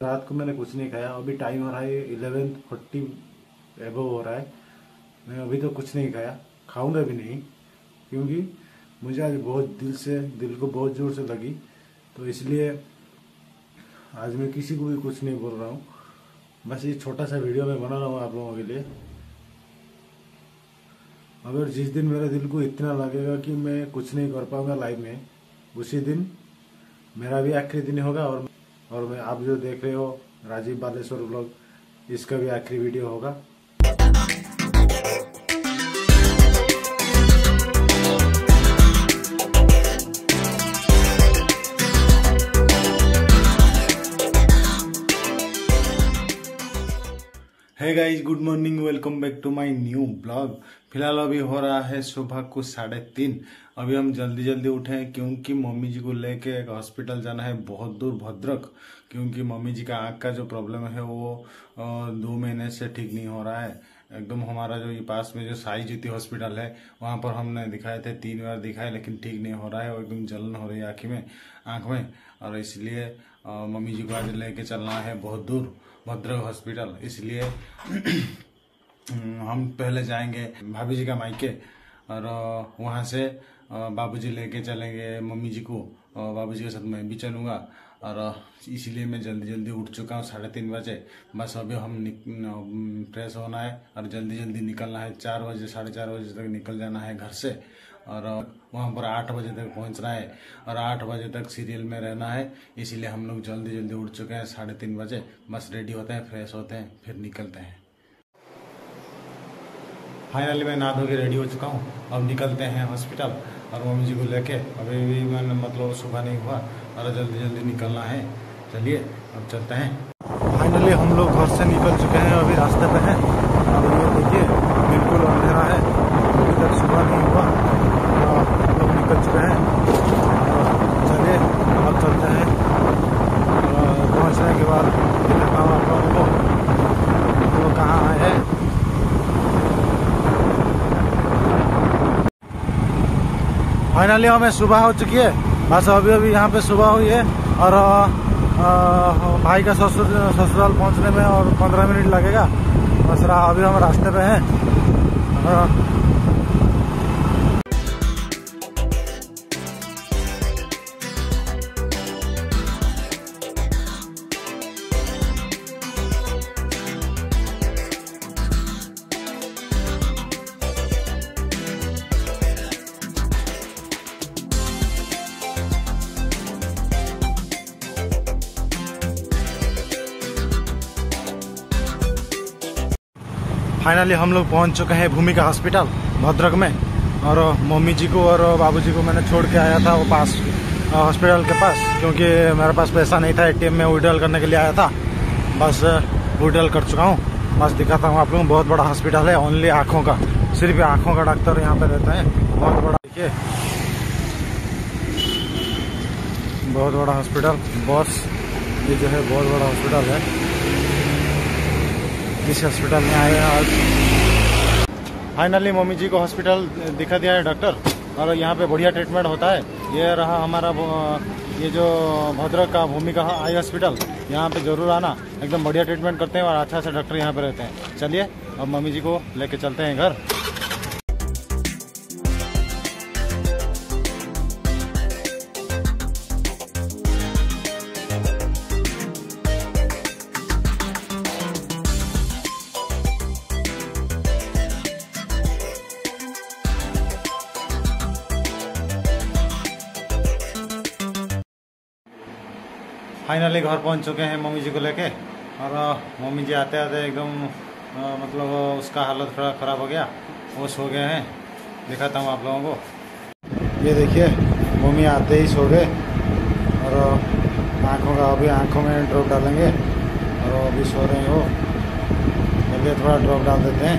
रात को मैंने कुछ नहीं खाया। अभी टाइम हो रहा है इलेवन फोर्टी एबव हो रहा है। मैं अभी तो कुछ नहीं खाया। खाऊँगा भी नहीं, क्योंकि मुझे आज बहुत दिल से, दिल को बहुत ज़ोर से लगी। तो इसलिए आज मैं किसी को भी कुछ नहीं बोल रहा हूँ। बस ये छोटा सा वीडियो मैं बना रहा हूँ आप लोगों के लिए। अगर जिस दिन मेरे दिल को इतना लगेगा कि मैं कुछ नहीं कर पाऊँगा लाइफ में, उसी दिन मेरा भी आखिरी दिन होगा और और मैं आप जो देख रहे हो, राजीव बालेश्वर ब्लॉग इसका भी आखिरी वीडियो होगा। Hi guys good morning welcome back to my new blog फ़िलहाल अभी हो रहा है सुबह को साढ़े तीन। अभी हम जल्दी जल्दी उठे हैं क्योंकि मम्मी जी को लेके एक हॉस्पिटल जाना है बहुत दूर भद्रक। क्योंकि मम्मी जी का आँख का जो प्रॉब्लम है वो दो महीने से ठीक नहीं हो रहा है। एकदम हमारा जो ये पास में जो साई ज्योति हॉस्पिटल है, वहाँ पर हमने दिखाए थे, तीन बार दिखाए, लेकिन ठीक नहीं हो रहा है। और एकदम जलन हो रही है आँखी में, आँख में। और इसलिए मम्मी जी को आज लेके चलना है बहुत दूर। भद्रक हॉस्पिटल। इसलिए हम पहले जाएँगे भाभी जी का मायके और वहाँ से बाबूजी लेके चलेंगे, मम्मी जी को बाबूजी के साथ मैं भी चलूँगा। और इसीलिए मैं जल्दी जल्दी उठ चुका हूँ, साढ़े तीन बजे। बस अभी हम फ्रेश होना है और जल्दी जल्दी निकलना है। चार बजे, साढ़े चार बजे तक निकल जाना है घर से। और वहाँ पर आठ बजे तक पहुँचना है और आठ बजे तक सीरियल में रहना है, इसीलिए हम लोग जल्दी जल्दी उठ चुके हैं, साढ़े तीन बजे, बस रेडी होते हैं, फ्रेश होते हैं, फिर निकलते हैं। फाइनली मैं नहा के रेडी हो चुका हूँ, अब निकलते हैं हॉस्पिटल और मम्मी जी को लेके, अभी भी मैंने मतलब सुबह नहीं हुआ, और जल्दी जल्दी निकलना है। चलिए, अब चलते हैं। फाइनली हम लोग घर से निकल चुके हैं, अभी रास्ते पे हैं। और ये देखिए, बिल्कुल अंधेरा है। सुबह नहीं हुआ। हम लोग निकल चुके हैं। चलिए अब चलते हैं। पहुँचने के बाद आप लोगों को। कहाँ आए हैं। फाइनली हमें सुबह हो चुकी है। बस अभी अभी यहाँ पे सुबह हुई है। और आ, भाई का ससुर ससुराल पहुँचने में और पंद्रह मिनट लगेगा। बस अभी हम रास्ते पे हैं। फाइनली हम लोग पहुँच चुके हैं भूमिका हॉस्पिटल भद्रक में। और मम्मी जी को और बाबूजी को मैंने छोड़ के आया था वो पास हॉस्पिटल के पास, क्योंकि मेरे पास पैसा नहीं था एटीएम में विड्रॉल करने के लिए आया था। बस विड्रॉल कर चुका हूँ। बस दिखाता हूँ आप लोगों को, बहुत बड़ा हॉस्पिटल है ओनली आँखों का। सिर्फ़ आँखों का डॉक्टर यहाँ पे रहता है। बहुत बड़ा, देखिए। बहुत बड़ा हॉस्पिटल बॉस ये जो है, बहुत बड़ा हॉस्पिटल है। इस हॉस्पिटल में आए हैं आज। फाइनली मम्मी जी को हॉस्पिटल दिखा दिया है डॉक्टर और यहाँ पे बढ़िया ट्रीटमेंट होता है। ये रहा हमारा ये जो भद्रक का भूमिका आई हॉस्पिटल यहाँ पे ज़रूर आना। एकदम बढ़िया ट्रीटमेंट करते हैं और अच्छा अच्छा डॉक्टर यहाँ पे रहते हैं। चलिए, अब मम्मी जी को लेके चलते हैं घर। फाइनली घर पहुँच चुके हैं मम्मी जी को लेके। और मम्मी जी आते आते एकदम मतलब उसका हालत थोड़ा ख़राब हो गया। वो सो गए हैं। दिखाता हूँ आप लोगों को। ये देखिए, मम्मी आते ही सो गए। और आँखों का अभी आँखों में ड्रॉप डालेंगे। और अभी सो रहे हो चलिए थोड़ा ड्रॉप डाल देते हैं।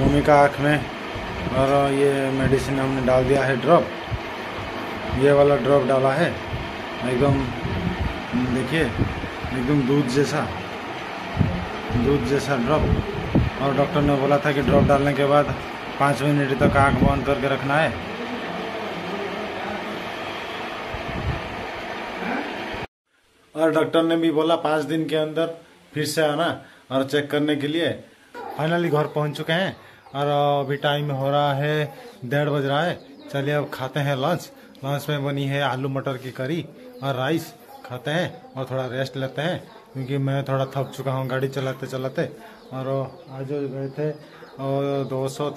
मम्मी का आँख में और ये मेडिसिन हमने डाल दिया है ड्रॉप। ये वाला ड्रॉप डाला है। एकदम, देखिए, एकदम दूध जैसा दूध जैसा ड्रॉप। और डॉक्टर ने बोला था कि ड्रॉप डालने के बाद पाँच मिनट तक आँख बंद करके रखना है। और डॉक्टर ने भी बोला, पाँच दिन के अंदर फिर से आना और चेक करने के लिए। फाइनली घर पहुँच चुके हैं। और अभी टाइम हो रहा है, डेढ़ बज रहा है। चलिए अब खाते हैं लंच लंच में बनी है आलू मटर की करी और राइस खाते हैं और थोड़ा रेस्ट लेते हैं, क्योंकि मैं थोड़ा थक चुका हूँ गाड़ी चलाते चलाते। और आज गए थे और 200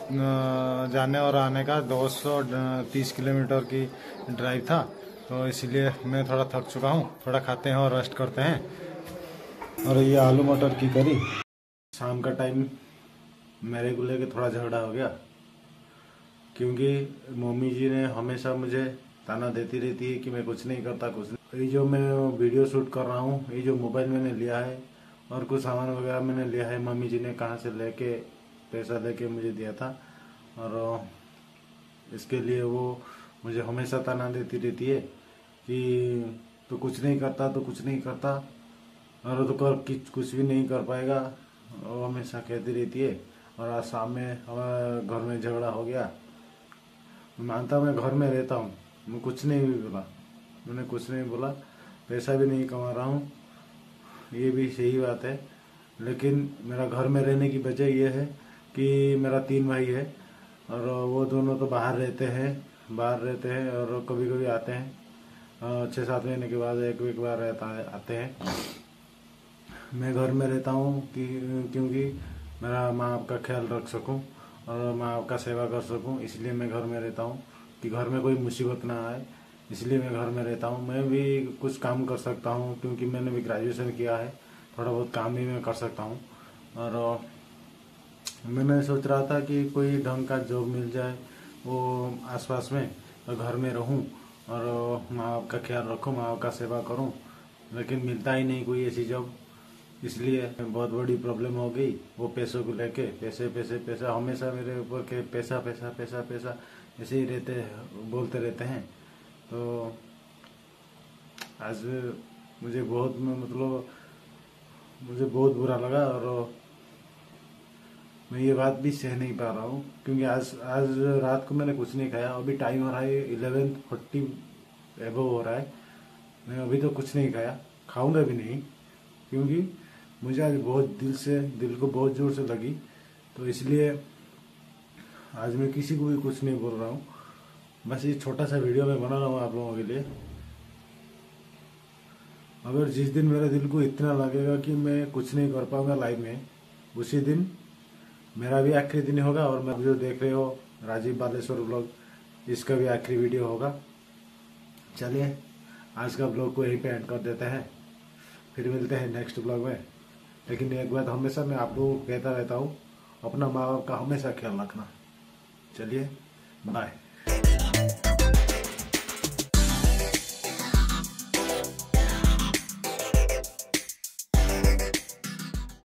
जाने और आने का 230 किलोमीटर की ड्राइव था। तो इसलिए मैं थोड़ा थक चुका हूँ। थोड़ा खाते हैं और रेस्ट करते हैं। और ये आलू मटर की करी, शाम का टाइम मेरे को लेके थोड़ा झगड़ा हो गया। क्योंकि मम्मी जी ने हमेशा मुझे ताना देती रहती है कि मैं कुछ नहीं करता, कुछ नहीं। ये जो मैं वीडियो शूट कर रहा हूँ, ये जो मोबाइल मैंने लिया है और कुछ सामान वगैरह मैंने लिया है, मम्मी जी ने कहाँ से लेके पैसा लेके मुझे दिया था और इसके लिए वो मुझे हमेशा ताना देती रहती है कि तो कुछ नहीं करता तो कुछ नहीं करता और तो कर कुछ भी नहीं कर पाएगा, वो हमेशा कहती रहती है। और आज शाम में हमारे घर में झगड़ा हो गया। मानता मैं घर में रहता हूँ। मैं कुछ नहीं भी बोला। मैंने कुछ नहीं बोला। पैसा भी नहीं कमा रहा हूँ। ये भी सही बात है। लेकिन मेरा घर में रहने की वजह यह है कि मेरा तीन भाई है और वो दोनों तो बाहर रहते हैं, बाहर रहते हैं और कभी कभी आते हैं। छः सात महीने के बाद एक एक बार रहता आते हैं। मैं घर में रहता हूँ कि, क्योंकि मेरा माँ बाप का ख्याल रख सकूँ और माँ बाप का सेवा कर सकूँ, इसलिए मैं घर में रहता हूँ कि घर में कोई मुसीबत ना आए, इसलिए मैं घर में रहता हूँ। मैं भी कुछ काम कर सकता हूँ, क्योंकि मैंने भी ग्रेजुएशन किया है, थोड़ा बहुत काम भी मैं कर सकता हूँ। और, मैंने सोच रहा था कि कोई ढंग का जॉब मिल जाए वो आसपास में और घर में रहूँ और माँ बाप का ख्याल रखूँ, माँ बाप का सेवा करूँ, लेकिन मिलता ही नहीं कोई ऐसी जॉब इसलिए बहुत बड़ी प्रॉब्लम हो गई। वो पैसों को लेके, पैसे पैसे, पैसा, हमेशा मेरे ऊपर के पैसा पैसा पैसा पैसा, ऐसे ही रहते, बोलते रहते हैं। तो आज मुझे बहुत मतलब मुझे बहुत बुरा लगा और मैं ये बात भी सह नहीं पा रहा हूँ, क्योंकि आज आज रात को मैंने कुछ नहीं खाया। अभी टाइम हो रहा है इलेवन फोर्टी एबो हो रहा है। मैं अभी तो कुछ नहीं खाया। खाऊँगा भी नहीं, क्योंकि मुझे आज बहुत दिल से, दिल को बहुत ज़ोर से लगी। तो इसलिए आज मैं किसी को भी कुछ नहीं बोल रहा हूँ। बस ये छोटा सा वीडियो मैं बना रहा हूँ आप लोगों के लिए। अगर जिस दिन मेरे दिल को इतना लगेगा कि मैं कुछ नहीं कर पाऊँगा लाइफ में, उसी दिन मेरा भी आखिरी दिन होगा और मैं जो देख रहे हो, राजीव बालेश्वर ब्लॉग इसका भी आखिरी वीडियो होगा। चलिए, आज का ब्लॉग को यहीं पे एंड कर देते हैं। फिर मिलते हैं नेक्स्ट ब्लॉग में। लेकिन एक बात हमेशा मैं आप लोगों को कहता रहता हूँ, अपना माँ बाप का हमेशा ख्याल रखना। चलिए बाय